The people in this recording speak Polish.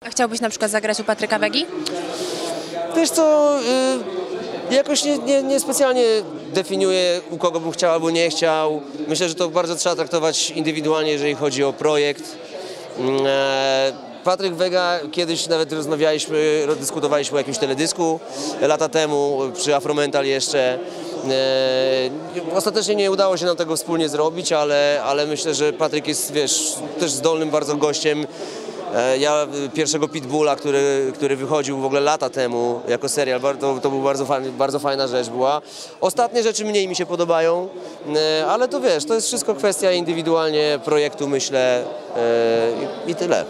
A chciałbyś na przykład zagrać u Patryka Wegi? Wiesz co, y, jakoś nie, nie, nie specjalnie definiuję, u kogo bym chciał albo nie chciał. Myślę, że to bardzo trzeba traktować indywidualnie, jeżeli chodzi o projekt. Mm, e, Patryk Wega, kiedyś nawet rozmawialiśmy, dyskutowaliśmy o jakimś teledysku lata temu, przy Afromental jeszcze. E, Ostatecznie nie udało się nam tego wspólnie zrobić, ale, ale myślę, że Patryk jest, wiesz, też zdolnym bardzo gościem. E, Ja y, pierwszego Pitbulla, który, który wychodził w ogóle lata temu jako serial, to, to był bardzo, bardzo fajna rzecz była. Ostatnie rzeczy mniej mi się podobają, e, ale to wiesz, to jest wszystko kwestia indywidualnie projektu, myślę e, i tyle.